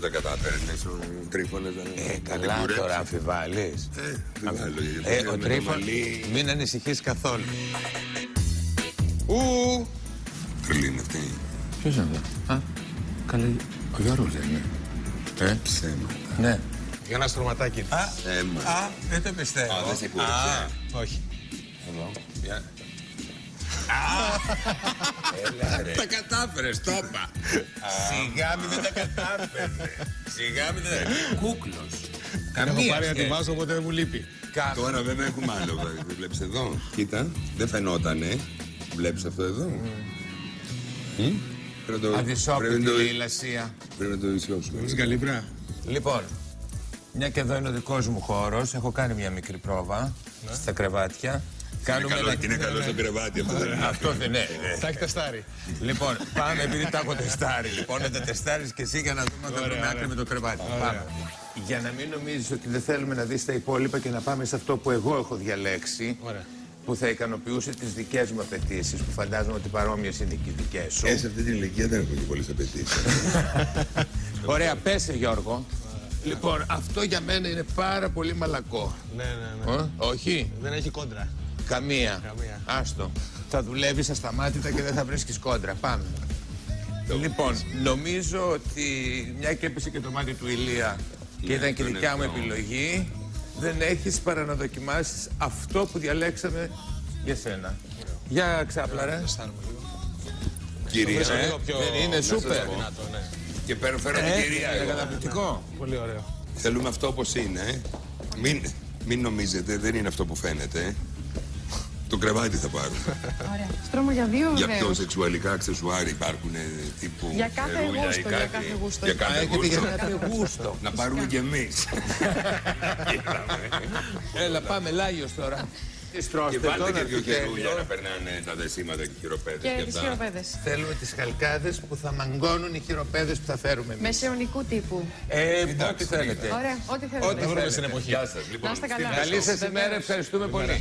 δεν τα κατάφερνε ο Τρίφωνα. Ε, καλά τώρα αμφιβάλλεις. Ε, δεν βάλω, γιατί Ε, με ο το Τρίφων, μαλλί- μην ανησυχείς καθόλου. Ου! Τρελή είναι αυτή. Ποιος είναι αυτό, α, καλά, ο Γιώργος δεν είναι. Ε, Ψέματα. ναι. Για ένα στρωματάκι. Α, Ψέματα. α, δεν το πιστεύω. Α, δεν σε κούρεψε. Α, Όχι. εδώ, για- Τα κατάφερες, το είπα. Σιγά μην δεν τα κατάφερες. Σιγά μην δεν τα Κούκλος. Έχω Καμία πάρει να τη σχέση. βάζω, οπότε δεν μου λείπει. Κα- Τώρα βέβαια έχουμε άλλο. Δεν βλέπεις εδώ. Κοίτα, δεν φαινότανε. Βλέπεις αυτό εδώ. Μμ. Πρέπει να το- πρέπει Αδυσόπιτη να το- η λασία. Πρέπει να το ισιώσουμε. Είσαι καλύμπρα. Λοιπόν, μια και εδώ είναι ο δικός μου χώρος, έχω κάνει μια μικρή πρόβα στα κρεβάτια. Κάνουμε Καλό, ένα- είναι καλό στο κρεβάτι αυτό. δεν είναι. Αυτό δεν είναι. ε. Τα έχει τεστάρει. Λοιπόν, πάμε επειδή τα έχω τεστάρει. Λοιπόν, να τα τεστάρεις και εσύ για να δούμε αν θα βρούμε άκρη με το κρεβάτι. Πάμε. Για να μην νομίζεις ότι δεν θέλουμε να δεις τα υπόλοιπα και να πάμε σε αυτό που εγώ έχω διαλέξει. Ωραία. Που θα ικανοποιούσε τις δικές μου απαιτήσεις, που φαντάζομαι ότι παρόμοιες είναι και οι δικές σου. Ε, σε αυτή την ηλικία δεν έχω και πολλές απαιτήσεις. Ωραία, πέσε Γιώργο. Λοιπόν, αυτό για μένα είναι πάρα πολύ μαλακό. Ναι, ναι, ναι. Ε, όχι, Δεν έχει κόντρα. Καμία. Καμία. Άστο. Θα δουλεύεις ασταμάτητα και δεν θα βρίσκεις κόντρα. Πάμε. λοιπόν, νομίζω ότι μια και έπεσε και το μάτι του Ηλία και ήταν και τον δικιά μου εαυτό. επιλογή, δεν έχεις παρά να δοκιμάσεις αυτό που διαλέξαμε για σένα. Για ξάπλα, ρε. Τεστάρουμε λίγο. Κυρία, Βρίσκω ε, λίγο πιο δεν είναι να σας σούπερ. πω. δυνατό, ναι. Και παίρνω φέρω την Ε, κυρία. είναι εγώ. καταπληκτικό. Πολύ ωραίο. Θέλουμε αυτό όπως είναι. ε. Μην, μην νομίζετε, δεν είναι αυτό που φαίνεται. Ε. Το κρεβάτι θα πάρουμε. Ωραία. Στρώμα για δύο Για πιο βεβαίως. σεξουαλικά αξεσουάρ υπάρχουν ε, τύπου. Για κάθε ρούγια ή γούστο, για κάτι. κάθε γούστο. Για Α, κάθε έχετε για γούστο. κάθε γούστο. Να πάρουμε κι εμείς. Έλα, πάμε, Λάγιος τώρα. Τι στρώστε Και βάλτε τώρα, και δύο αρχιτέκτο. χερούλια να περνάνε τα δεσίματα και οι χειροπέδες Και και τις αυτά. χειροπέδες. Θέλουμε τις χαλκάδες που θα μαγκώνουν οι χειροπέδες που θα φέρουμε εμείς. Μεσαιωνικού τύπου. Ε, ό,τι Εντάξει, θέλετε. Ωραία, ό,τι Ό,τι θέλετε. Θα βρούμε θέλετε. στην εποχή. Γεια σας. Λοιπόν, Να είστε καλά. Καλή σας ημέρα, ευχαριστούμε πολύ.